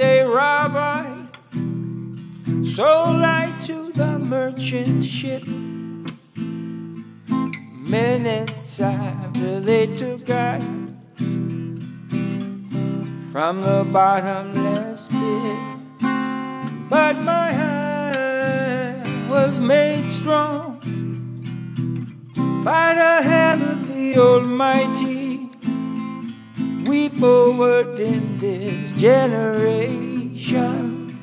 day rabbi sold light to the merchant ship. Minutes after they took I from the bottomless pit, but my hand was made strong by the hand of the Almighty. We forward in this generation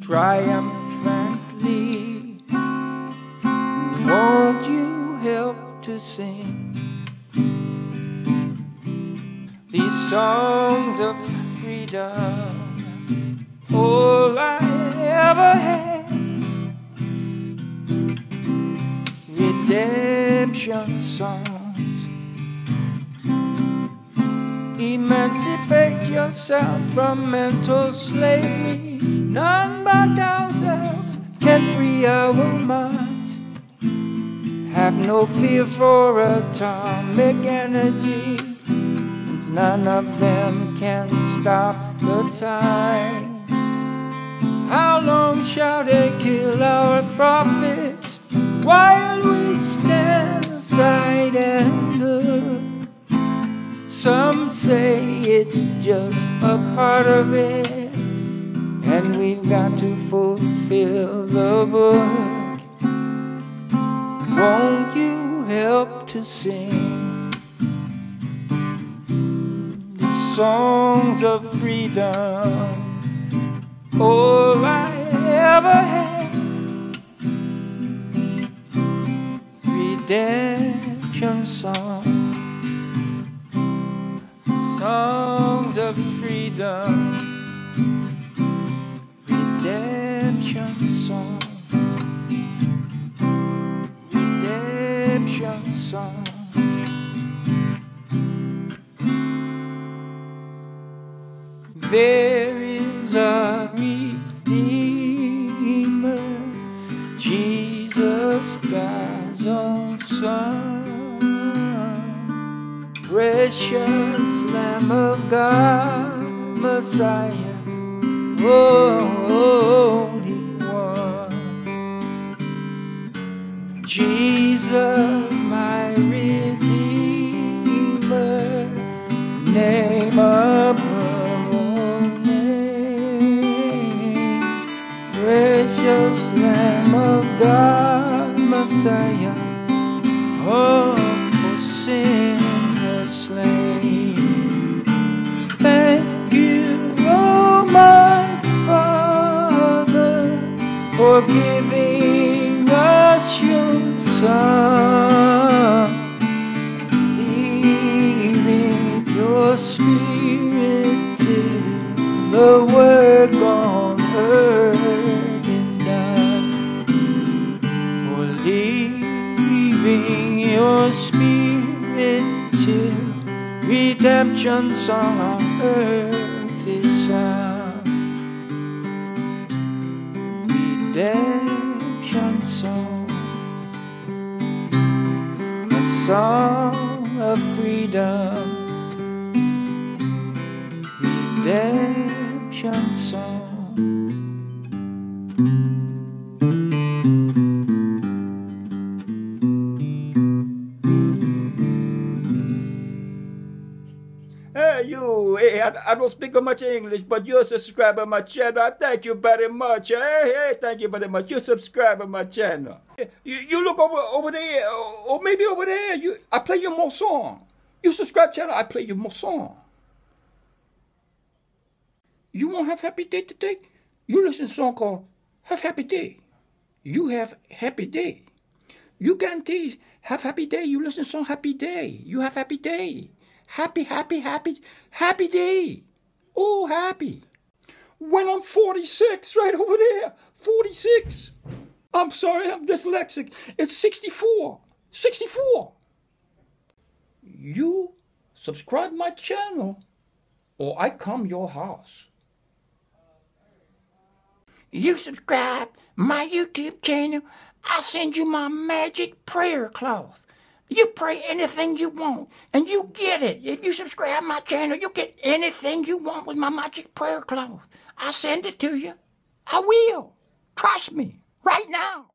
triumphantly. Won't you help to sing these songs of freedom? All I ever had. Redemption songs. Emancipate yourself from mental slavery. None but ourselves can free our minds. Have no fear for atomic energy. None of them can stop the time. How long shall they kill our prophets while we stand aside and? Some say it's just a part of it, and we've got to fulfill the book. Won't you help to sing the songs of freedom? All I ever had, songs of freedom, redemption song, redemption song. There is a redeemer, Jesus, God's own Son. Precious Lamb of God, Messiah, Holy One. Jesus, my Redeemer, name above all names, precious Lamb of God, Messiah, oh, for sin for giving us your Son, leaving your Spirit till the work on earth is done. For leaving your Spirit till redemption on earth is sung. Redemption song, a song of freedom. Redemption song. Hey, you, hey, I, I don't speak much English, but you're to my channel. I thank you very much. Hey, hey, thank you very much. You subscribe to my channel. You, you look over over there, uh, or maybe over there. You, I play you more song. You subscribe channel, I play you more song. You won't have happy day today? You listen song called Have Happy Day. You have happy day. You can guarantee have happy day. You listen song Happy Day. You have happy day. Happy, happy, happy, happy day. Oh, happy. When I'm 46, right over there. 46. I'm sorry, I'm dyslexic. It's 64. 64. You subscribe my channel or I come your house. You subscribe my YouTube channel, I send you my magic prayer cloth. You pray anything you want, and you get it. If you subscribe my channel, you get anything you want with my magic prayer cloth. I send it to you. I will. Trust me. Right now.